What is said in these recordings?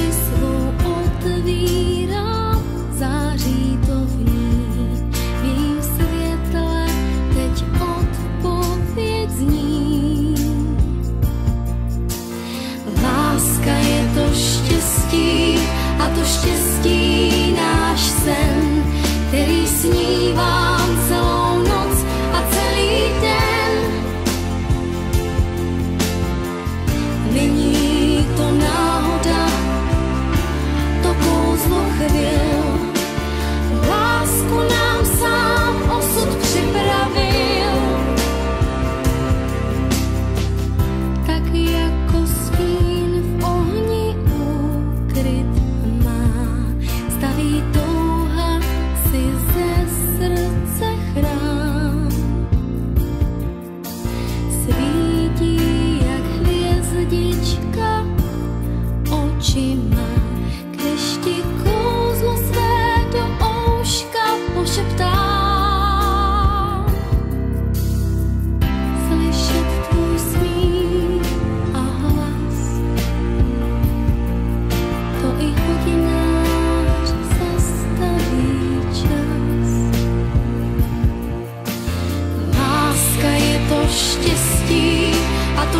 she said.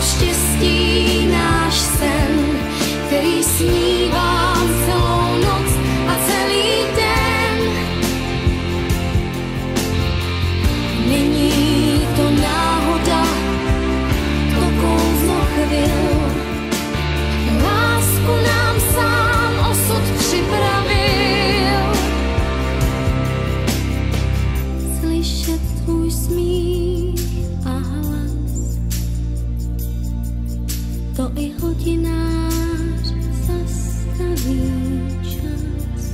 štěstí to i hodinář zastaví čas.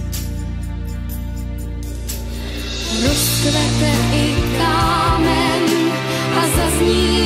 Rozkvete i kámen a zazní